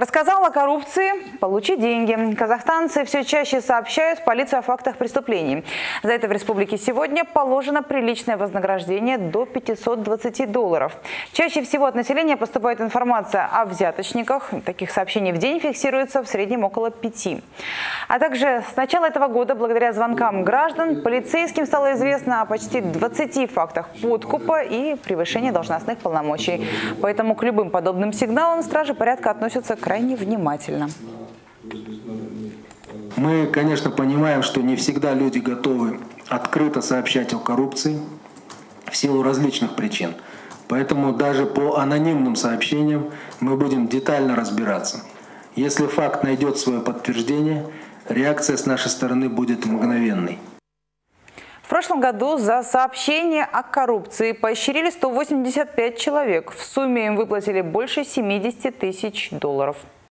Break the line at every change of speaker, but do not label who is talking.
Рассказал о коррупции, получи деньги. Казахстанцы все чаще сообщают в полицию о фактах преступлений. За это в республике сегодня положено приличное вознаграждение до 520 долларов. Чаще всего от населения поступает информация о взяточниках. Таких сообщений в день фиксируется в среднем около пяти. А также с начала этого года, благодаря звонкам граждан, полицейским стало известно о почти 20 фактах подкупа и превышения должностных полномочий. Поэтому к любым подобным сигналам стражи порядка относятся крайне внимательно.
Мы, конечно, понимаем, что не всегда люди готовы открыто сообщать о коррупции в силу различных причин. Поэтому даже по анонимным сообщениям мы будем детально разбираться. Если факт найдет свое подтверждение, реакция с нашей стороны будет мгновенной.
В прошлом году за сообщение о коррупции поощрили 185 человек. В сумме им выплатили больше 70 тысяч долларов.